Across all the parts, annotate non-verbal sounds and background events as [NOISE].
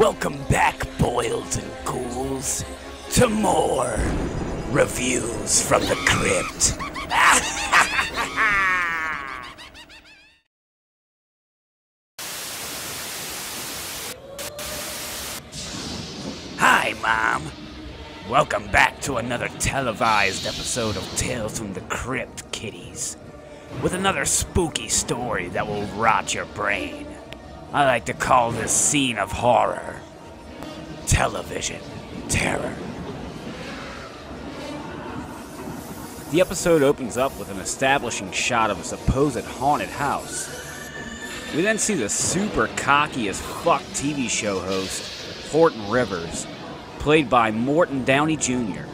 Welcome back, boils and ghouls, to more reviews from the crypt. Hi, Mom. Welcome back to another televised episode of Tales from the Crypt, kiddies. With another spooky story that will rot your brain. I like to call this scene of horror television terror. The episode opens up with an establishing shot of a supposed haunted house. We then see the super cocky as fuck TV show host, Horton Rivers, played by Morton Downey Jr.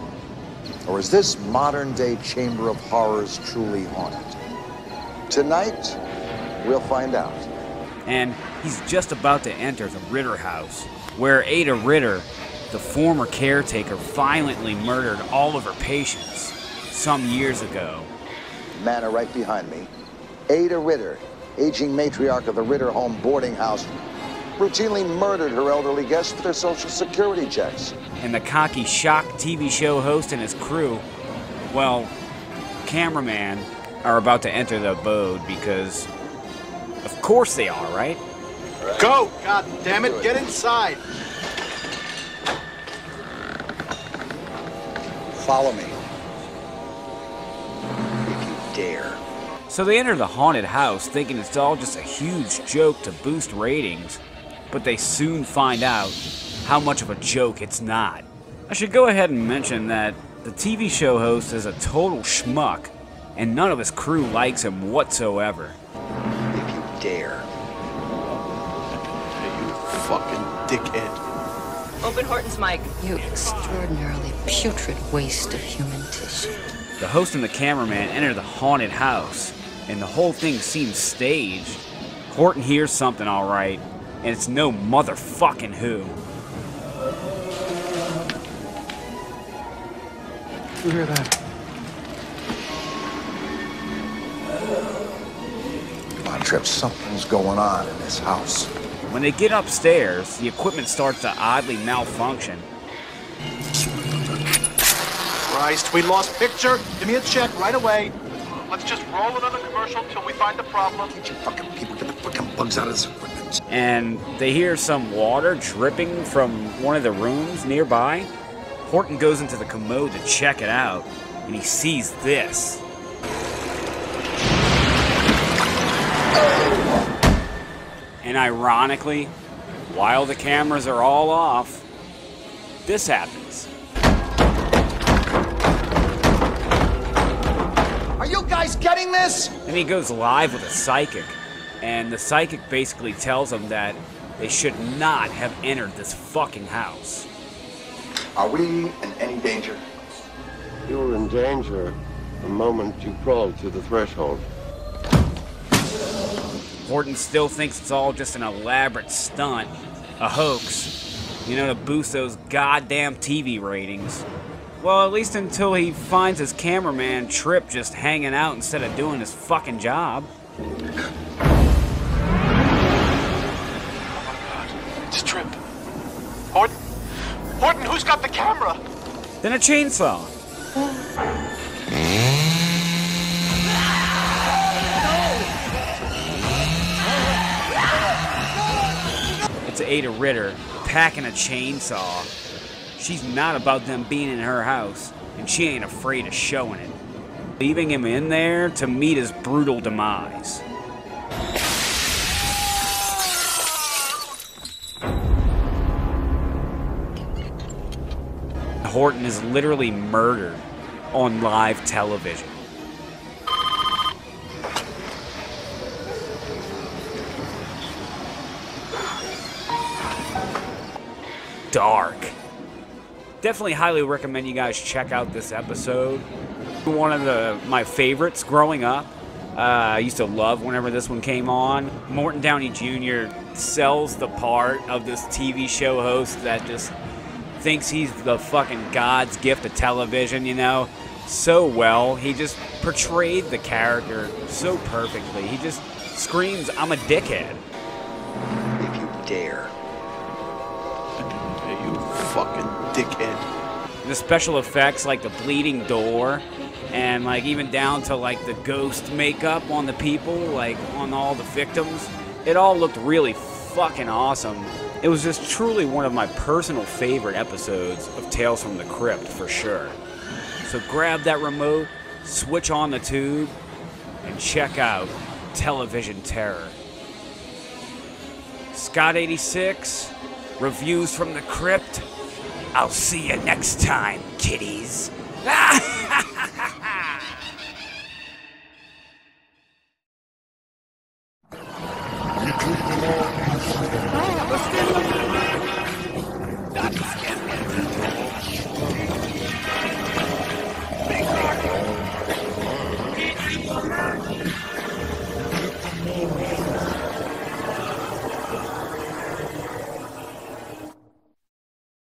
Or is this modern day chamber of horrors truly haunted? Tonight, we'll find out. And he's just about to enter the Ritter house, where Ada Ritter, the former caretaker, violently murdered all of her patients some years ago. Manor right behind me. Ada Ritter, aging matriarch of the Ritter Home boarding house, routinely murdered her elderly guests for their social security checks. And the cocky shock TV show host and his crew, well, cameraman, are about to enter the abode because, of course they are, right? Go! God damn it, get inside! Follow me. If you dare. So they enter the haunted house thinking it's all just a huge joke to boost ratings, but they soon find out how much of a joke it's not. I should go ahead and mention that the TV show host is a total schmuck, and none of his crew likes him whatsoever. If you dare. You fucking dickhead. Open Horton's mic. You extraordinarily putrid waste of human tissue. The host and the cameraman enter the haunted house, and the whole thing seems staged. Horton hears something alright, and it's no motherfucking who. You hear that? Trip, something's going on in this house. When they get upstairs, the equipment starts to oddly malfunction, Christ, we lost picture. Give me a check right away. Let's just roll another commercial till we find the problem. Get you fucking people, get the fucking bugs out of this equipment. and they hear some water dripping from one of the rooms nearby. Horton goes into the commode to check it out, and he sees this. And ironically, while the cameras are all off, this happens. Are you guys getting this? And he goes live with a psychic, and the psychic basically tells him that they should not have entered this fucking house. Are we in any danger? You were in danger the moment you crawled through the threshold. Horton still thinks it's all just an elaborate stunt, a hoax, you know, to boost those goddamn TV ratings. Well, at least until he finds his cameraman Trip just hanging out instead of doing his fucking job. Oh It's Trip. Horton? Horton, who's got the camera? Then a chainsaw. [LAUGHS] It's Ada Ritter packing a chainsaw. She's not about them being in her house, and she ain't afraid of showing it. Leaving him in there to meet his brutal demise. Horton is literally murdered on live television. Dark. Definitely highly recommend you guys check out this episode. One of the my favorites growing up. Uh, I used to love whenever this one came on. Morton Downey Jr. sells the part of this TV show host that just thinks he's the fucking God's gift to television, you know, so well. He just portrayed the character so perfectly. He just screams, I'm a dickhead. If you dare. You fucking dickhead. the special effects like the bleeding door and like even down to like the ghost makeup on the people like on all the victims it all looked really fucking awesome. It was just truly one of my personal favorite episodes of tales from the crypt for sure. So grab that remote switch on the tube and check out television terror. Scott 86 Reviews from the crypt. I'll see you next time, kiddies. [LAUGHS] [LAUGHS]